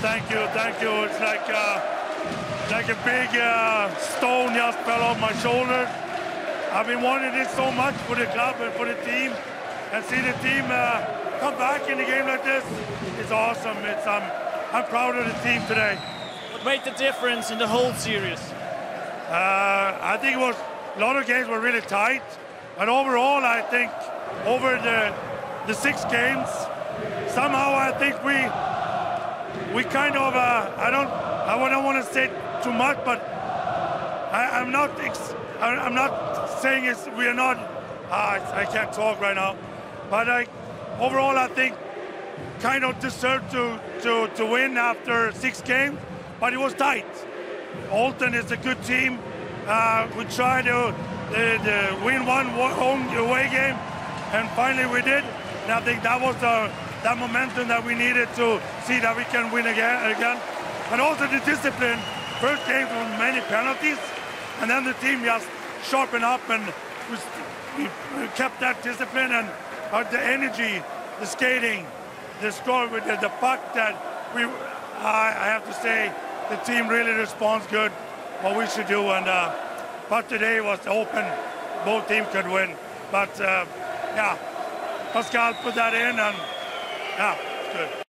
thank you, thank you. It's like uh, like a big uh, stone just fell off my shoulder. I've been wanting this so much for the club and for the team, and see the team uh, come back in a game like this. It's awesome. It's um, I'm proud of the team today. What made the difference in the whole series? Uh, I think it was a lot of games were really tight, but overall, I think over the the six games, somehow I think we we kind of uh, I don't I don't want to say too much, but I, am not I'm not saying it's we are not. Uh, I can't talk right now, but I overall I think kind of deserved to to to win after six games, but it was tight. Olten is a good team. Uh, we tried to uh, win one home away game, and finally we did. And I think that was the that momentum that we needed to see that we can win again. again. And also the discipline. First game with many penalties, and then the team just sharpened up and we, kept that discipline and the energy, the skating, the score with the, the puck that we, I, I have to say, the team really responds good what we should do. And uh, but today was open, both teams could win. But uh, yeah, Pascal put that in, and yeah, good.